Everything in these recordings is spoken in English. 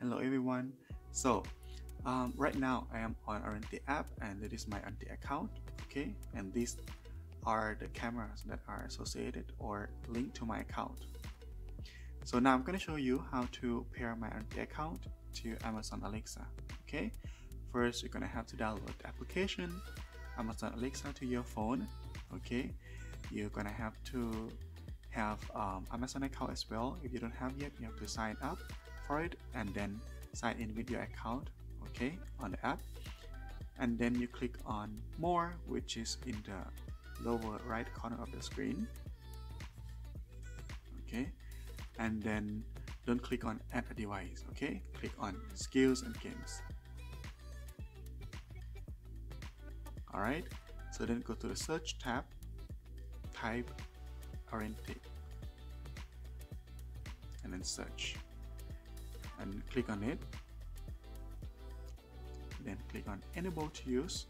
Hello everyone. So um, right now I am on Arenti app and it is my Arenti account. Okay, and these are the cameras that are associated or linked to my account. So now I'm going to show you how to pair my Arenti account to Amazon Alexa. Okay, first you're going to have to download the application Amazon Alexa to your phone. Okay, you're going to have to have um, Amazon account as well. If you don't have yet, you have to sign up for it and then sign in with your account okay on the app. And then you click on more which is in the lower right corner of the screen okay. And then don't click on add a device okay. Click on skills and games. Alright so then go to the search tab type Arenti and then search and click on it. Then click on enable to use.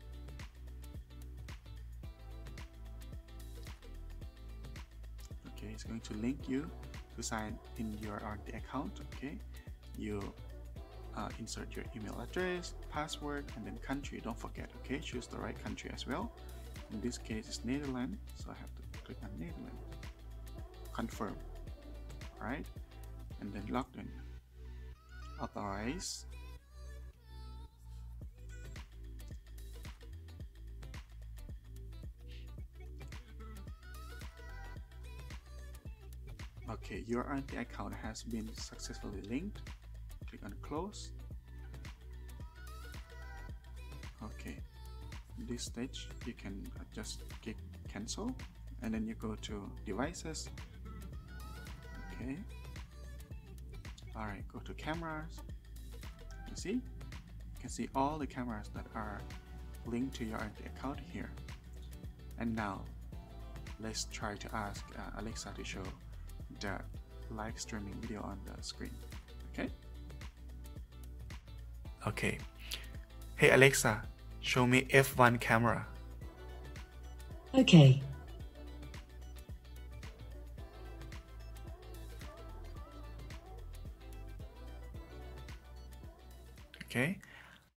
Okay it's going to link you to sign in your Arenti account okay? You uh, insert your email address password and then country. Don't forget okay? Choose the right country as well. In this case it's Netherlands so I have to click on Netherlands. Confirm. Alright and then log in authorize okay your Arenti account has been successfully linked. Click on close. Okay this stage you can just click cancel and then you go to devices. Okay Alright, go to cameras. You see? You can see all the cameras that are linked to your account here. And now, let's try to ask uh, Alexa to show the live streaming video on the screen. Okay? Okay. Hey Alexa, show me F1 camera. Okay. Okay